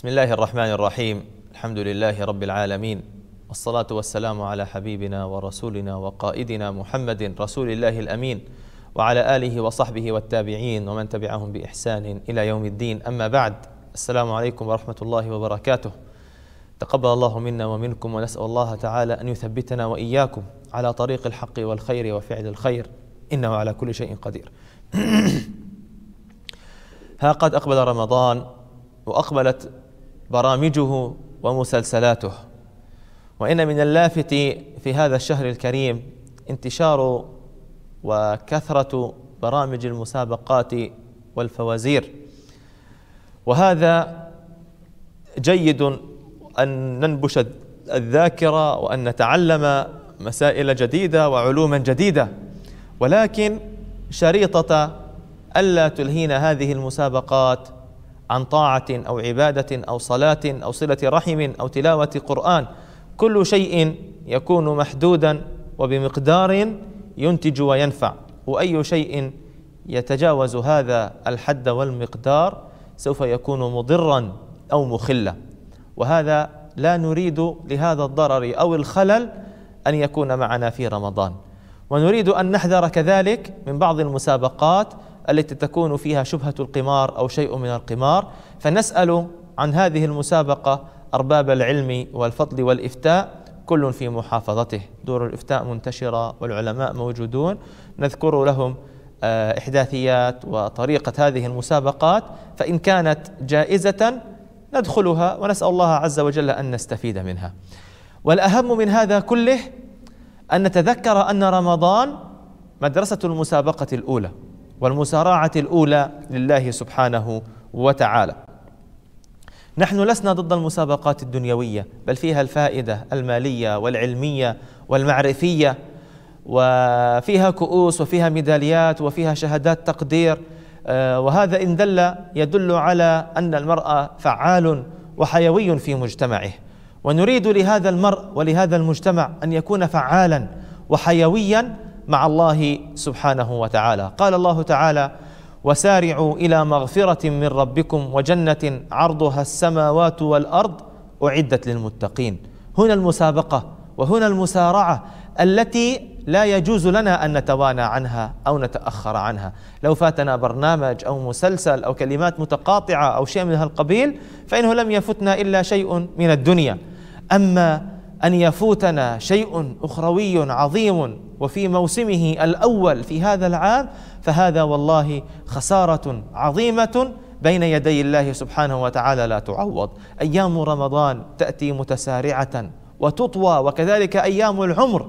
بسم الله الرحمن الرحيم. الحمد لله رب العالمين. والصلاة والسلام على حبيبنا ورسولنا وقائدنا محمد رسول الله الأمين وعلى آله وصحبه والتابعين ومن تبعهم بإحسان إلى يوم الدين. أما بعد السلام عليكم ورحمة الله وبركاته. تقبل الله منا ومنكم ونسأل الله تعالى أن يثبتنا وإياكم على طريق الحق والخير وفعل الخير. إنه على كل شيء قدير. ها قد أقبل رمضان وأقبلت برامجه ومسلسلاته. وإن من اللافت في هذا الشهر الكريم انتشار وكثرة برامج المسابقات والفوازير. وهذا جيد أن ننبش الذاكرة وأن نتعلم مسائل جديدة وعلوما جديدة. ولكن شريطة ألا تلهينا هذه المسابقات عن طاعة أو عبادة أو صلاة أو صلة رحم أو تلاوة قرآن. كل شيء يكون محدودا وبمقدار ينتج وينفع. وأي شيء يتجاوز هذا الحد والمقدار سوف يكون مضرا أو مخلا. وهذا لا نريد لهذا الضرر أو الخلل أن يكون معنا في رمضان. ونريد أن نحذر كذلك من بعض المسابقات التي تكون فيها شبهة القمار أو شيء من القمار. فنسأل عن هذه المسابقة أرباب العلم والفضل والإفتاء كل في محافظته. دور الإفتاء منتشرة والعلماء موجودون. نذكر لهم آه، إحداثيات وطريقة هذه المسابقات. فإن كانت جائزة ندخلها ونسأل الله عز وجل أن نستفيد منها. والأهم من هذا كله أن نتذكر أن رمضان مدرسة المسابقة الأولى. والمسارعة الأولى لله سبحانه وتعالى. نحن لسنا ضد المسابقات الدنيوية بل فيها الفائدة المالية والعلمية والمعرفية وفيها كؤوس وفيها ميداليات وفيها شهادات تقدير آه، وهذا إن دل يدل على أن المرء فعال وحيوي في مجتمعه. ونريد لهذا المرء ولهذا المجتمع أن يكون فعالا وحيويا مع الله سبحانه وتعالى. قال الله تعالى وسارعوا إلى مغفرة من ربكم وجنة عرضها السماوات والأرض أعدت للمتقين. هنا المسابقة وهنا المسارعة التي لا يجوز لنا أن نتوانى عنها أو نتأخر عنها. لو فاتنا برنامج أو مسلسل أو كلمات متقاطعة أو شيء من هالقبيل فإنه لم يفتنا إلا شيء من الدنيا. أما أن يفوتنا شيء أخروي عظيم وفي موسمه الأول في هذا العام فهذا والله خسارة عظيمة بين يدي الله سبحانه وتعالى لا تعوض. أيام رمضان تأتي متسارعة وتطوى وكذلك أيام العمر.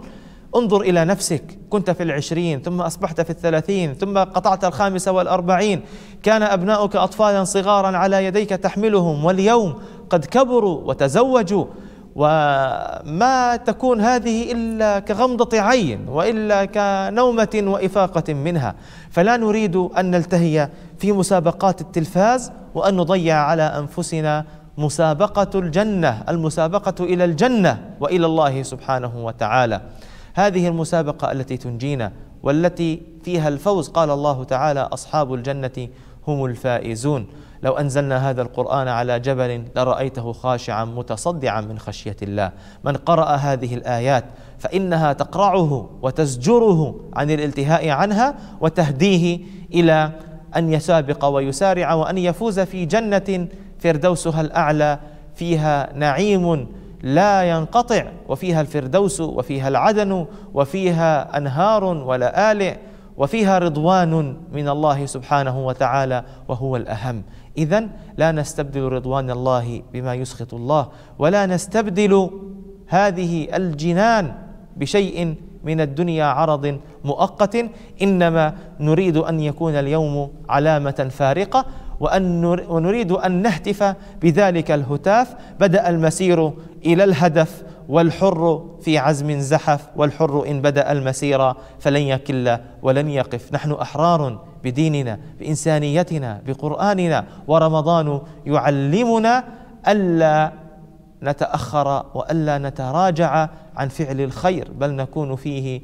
انظر إلى نفسك كنت في العشرين ثم أصبحت في الثلاثين ثم قطعت الخامسة والأربعين. كان أبناؤك أطفالا صغارا على يديك تحملهم واليوم قد كبروا وتزوجوا. وما تكون هذه إلا كغمضة عين وإلا كنومة وإفاقة منها. فلا نريد أن نلتهي في مسابقات التلفاز وأن نضيع على أنفسنا مسابقة الجنة المسابقة إلى الجنة وإلى الله سبحانه وتعالى. هذه المسابقة التي تنجينا والتي فيها الفوز قال الله تعالى أصحاب الجنة هم الفائزون. لو أنزلنا هذا القرآن على جبل لرأيته خاشعا متصدعا من خشية الله. من قرأ هذه الآيات فإنها تقرعه وتزجره عن الالتهاء عنها وتهديه إلى أن يسابق ويسارع وأن يفوز في جنة فردوسها الأعلى. فيها نعيم لا ينقطع وفيها الفردوس وفيها العدن وفيها أنهار ولآلئ وفيها رضوان من الله سبحانه وتعالى وهو الأهم. اذا لا نستبدل رضوان الله بما يسخط الله ولا نستبدل هذه الجنان بشيء من الدنيا عرض مؤقت إنما نريد أن يكون اليوم علامة فارقة وأن ونريد أن نهتف بذلك الهتاف بدأ المسير إلى الهدف. والحر في عزم زحف والحر إن بدأ المسير فلن يكل ولن يقف. نحن أحرار بديننا بإنسانيتنا بقرآننا. ورمضان يعلمنا ألا نتأخر وألا نتراجع عن فعل الخير بل نكون فيه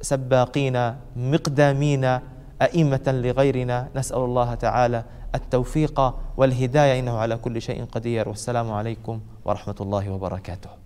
سباقين مقدامين أئمة لغيرنا. نسأل الله تعالى التوفيق والهداية إنه على كل شيء قدير. والسلام عليكم ورحمة الله وبركاته.